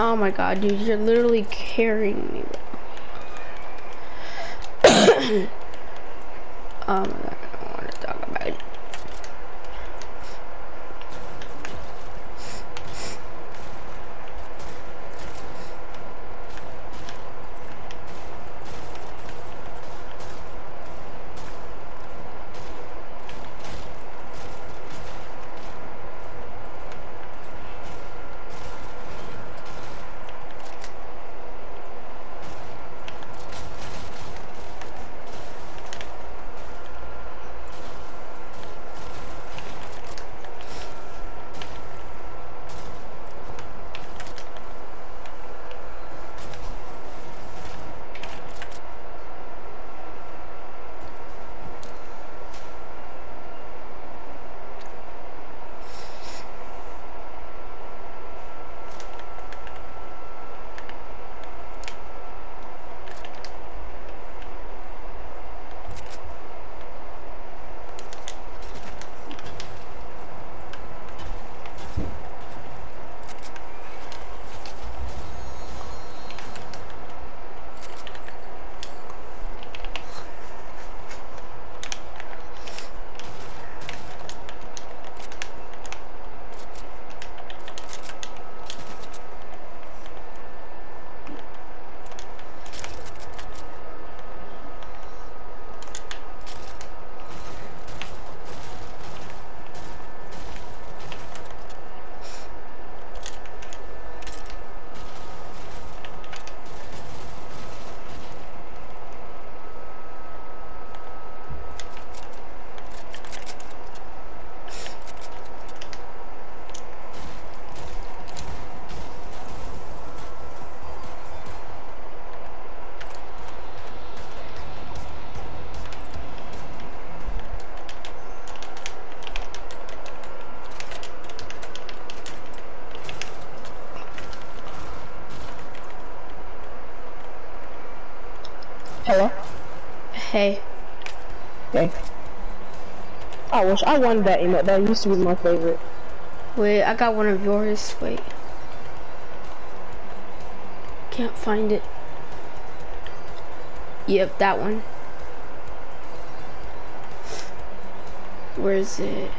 Oh my god, dude, you're literally carrying me. oh my god, Hey, Okay. I wish I wanted that emote. That used to be my favorite. wait, I got one of yours. Wait. Can't find it. Yep, that one. Where is it?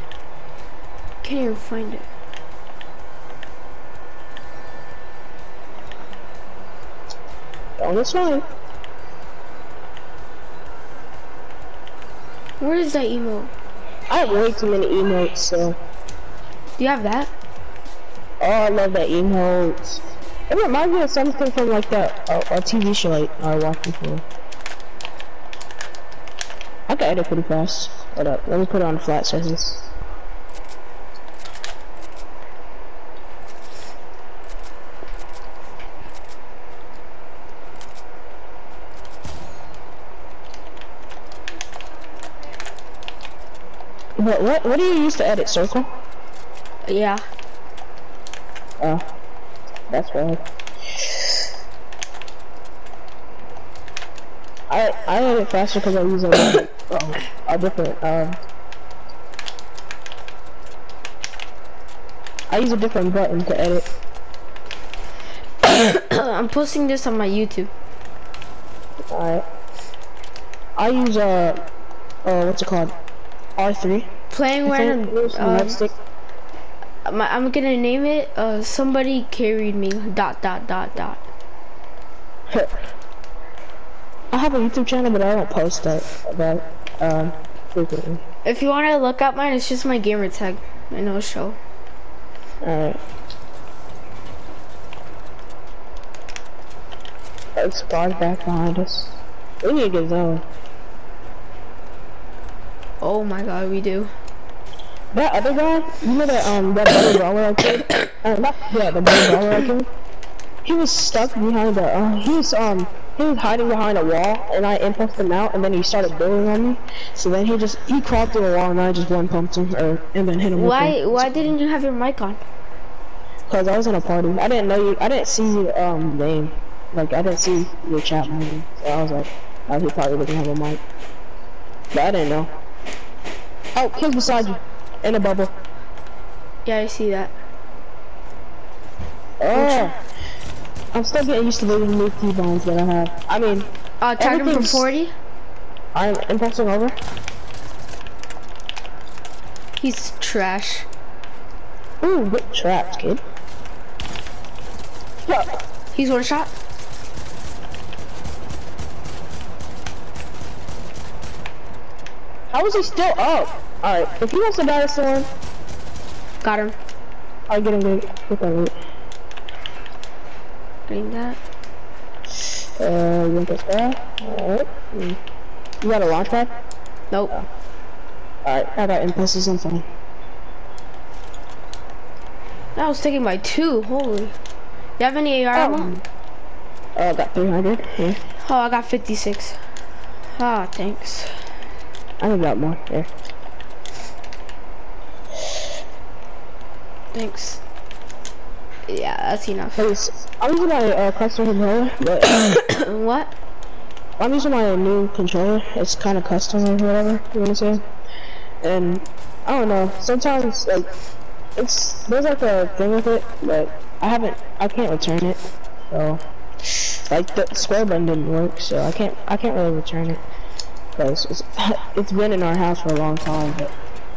Can't even find it. On this line. Where is that emote? I have way too many emotes, so. Do you have that? Oh, I love that emotes. It reminds me of something from like that uh, a TV show like, I watched before. I can edit pretty fast. Hold up, let me put it on flat surface. What, what, what do you use to edit, Circle? Yeah. Oh, that's bad. I I edit faster because I use a, oh, a different um. I use a different button to edit. I'm posting this on my YouTube. Alright. I use uh, uh, what's it called? R3. Playing think random. it Um, my, I'm gonna name it. Uh, somebody carried me. Dot dot dot dot. I have a YouTube channel, but I don't post that about um frequently. If you wanna look up mine, it's just my gamer tag. I know show. Alright. Oh, Spar's back behind us. We need to get zone. Oh my god, we do. That other guy, you know that um that better brawler I killed? Uh, not, yeah, the better brawler I killed. He was stuck behind the uh, he was um he was hiding behind a wall and I impulsed him out and then he started building on me. So then he just he crawled through the wall and I just one pumped him or and then hit him. Why why didn't you have your mic on? Because I was in a party. I didn't know you. I didn't see your um name. Like I didn't see your chat name. So I was like, I he probably doesn't have a mic. But I didn't know. Oh, he's beside you, in a bubble. Yeah, I see that. Oh, I'm still getting used to the new keybinds that I have. I mean, Uh, tag him for 40. I'm impulsing over. He's trash. Ooh, good traps, kid. Look, He's one shot. how is he still up? Alright, if he wants to die to someone, Got him. I'll get him to get that loot. Getting that. Uh, you want this guy? Alright. You got a launch pad? Nope. Alright, I got impulses, I'm fine. That was taken by two. Holy. You have any AR? Um, oh, I got 300. Yeah. Oh, I got 56. Ah, thanks. I got more. Yeah. Thanks. Yeah, that's enough. Please. I'm using my uh, custom controller, but what? I'm using my new controller. It's kind of custom or whatever you want to say. And I don't know. Sometimes like it's there's like a thing with it, but I haven't. I can't return it. So like the square button didn't work, so I can't. I can't really return it because it's it's been in our house for a long time. But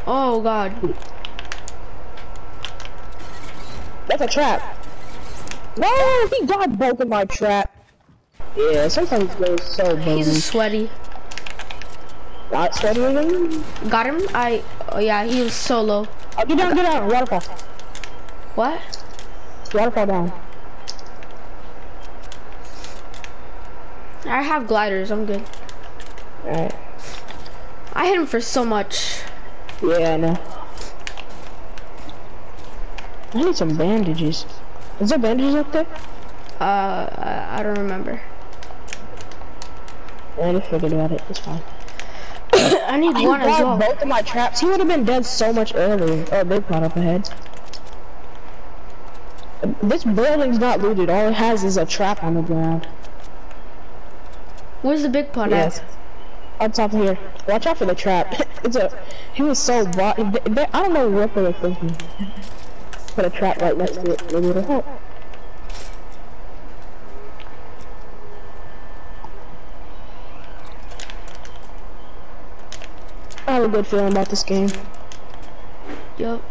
Oh god. That's a trap. No, he got both of my trap. Yeah, sometimes it goes so He's sweaty. Not sweaty again. Got him? I. Oh yeah, he was solo. Oh, get down, get down. Waterfall. What? Waterfall down. I have gliders. I'm good. Alright. I hit him for so much. Yeah, I know. I need some bandages. Is there bandages up there? Uh, I, I don't remember. I already forget about it. It's fine. I need He one as well. both of my traps. He would have been dead so much earlier. Oh, big pot up ahead. This building's not looted. All it has is a trap on the ground. Where's the big pot Yes. at? On top of here. Watch out for the trap. it's a. He was so. I don't know what they were thinking. Put a trap right next to it. Maybe it'll help. I have a good feeling about this game. Yup.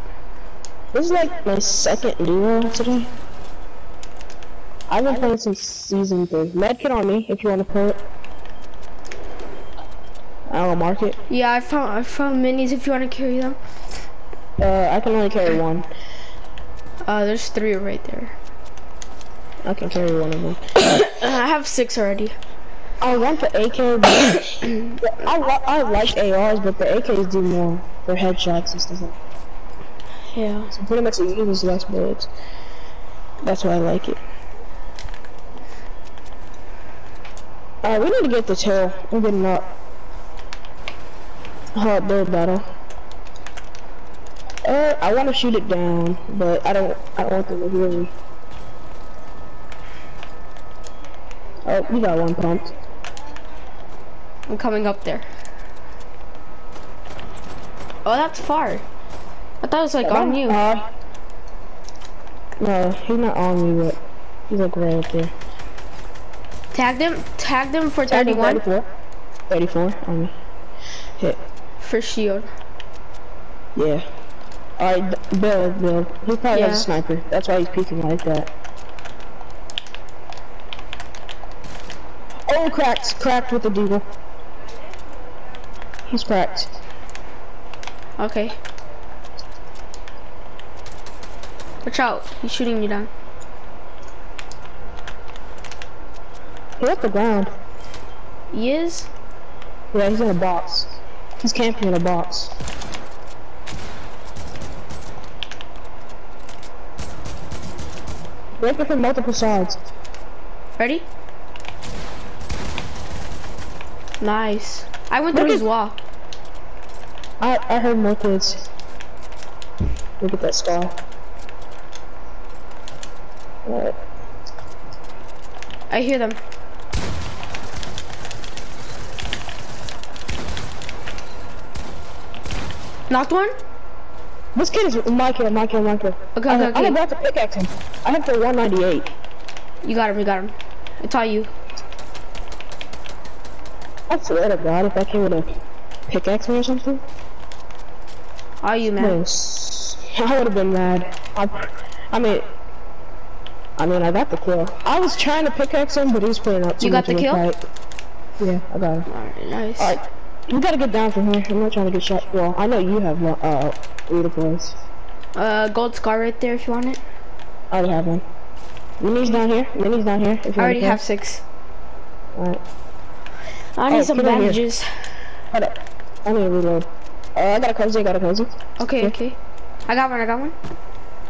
This is like my second duo today. I've been playing since season three. Medkit on me if you want to play it. I'll mark it. Yeah, I found I found minis if you want to carry them. Uh, I can only carry one. Uh, there's three right there. I can carry one of them. Uh, I have six already. I want the AK. but I, I like ARs, but the AKs do more for headshots and stuff like that. Yeah. So pretty much it uses less bullets. That's why I like it. Alright, we need to get the tail. I'm getting up. Hard build battle. Uh, I want to shoot it down, but I don't. I don't want them to hear me. Oh, you got one pumped. I'm coming up there. Oh, that's far. I thought it was like on you. Uh, no, he's not on me, but he's like right up there. Tag them. Tag them for 31 34. 34 on me. Hit. for shield. Yeah. Alright, Bill, Bill. He probably Yeah. has a sniper. That's why he's peeking like that. Oh, cracked. Cracked with the deagle. He's cracked. Okay. Watch out. He's shooting you down. He's at the ground. He is? Yeah, he's in a box. He's camping in a box. Break it from multiple sides. Ready? Nice. I went Look through his wall. I I heard more kids. Look at that scar. Alright. I hear them. Knocked one? This kid is my kill, my kill, my kill. Okay, I, okay, I'm okay. about to pickaxe him. I have for 198. You got him, you got him. It's all you. I swear to God, if I came with a pickaxe or something, Are you, man. yes, I would have been mad. I, I mean, I mean, I got the kill. I was trying to pickaxe him, but he was putting up too You got the kill? fight. Yeah, I got him. Alright, nice. Alright, you gotta get down from here. I'm not trying to get shot. Well, I know you have one, uh, redeploys. Uh, gold scar right there if you want it. I already have one. minis down here. minis down here. If you I already have six. Alright. I need Oh, some get in here. bandages. Hold up. I need to reload. Uh, I got a cozy, I got a cozy. Okay, Yeah. okay. I got one, I got one.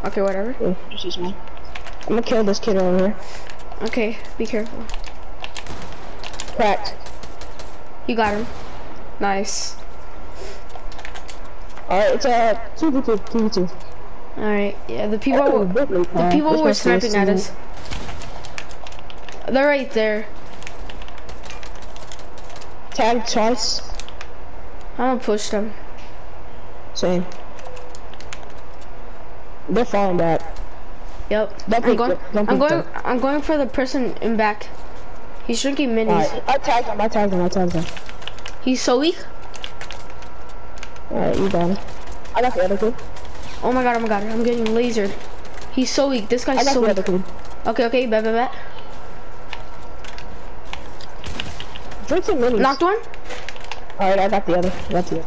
Okay, whatever. Yeah, just use mine. I'm gonna kill this kid over here. Okay, be careful. Cracked. You got him. Nice. Alright, it's uh, 2v2, 2v2. Alright, yeah, the people Oh, were, the car. people That's were sniping at us. They're right there. Tag twice. I'm gonna push them. Same. They're falling back. Yep. Don't I'm going. them, I'm going. them. I'm going for the person in back. He's drinking minis. Alright, I tagged him, I tagged him, I tagged him. He's so weak. Alright, you got him. I got the other kid. Oh my god. Oh my god. I'm getting lasered. He's so weak. This I guy's got so the weak. Okay. Okay. Bet. Bet. Bet. Drink some minis. Knocked one. Alright, I got the other. I got the other.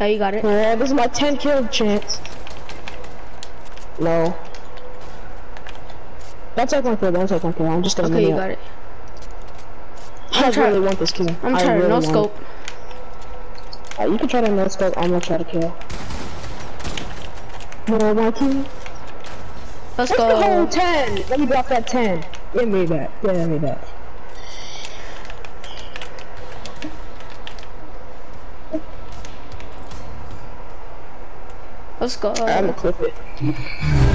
Yeah, you got it. This is my 10 kill chance. No. Don't take one kill, don't take one kill. I'm just gonna Okay, you up. got it. I trying- really want this kill. I'm I trying really no want it. You can try to no scope. I'm gonna try to kill. No, my team. Let's Let's go. go. 10. Let me drop that 10. Give me that. Give me that. Let's go. I'm gonna clip it.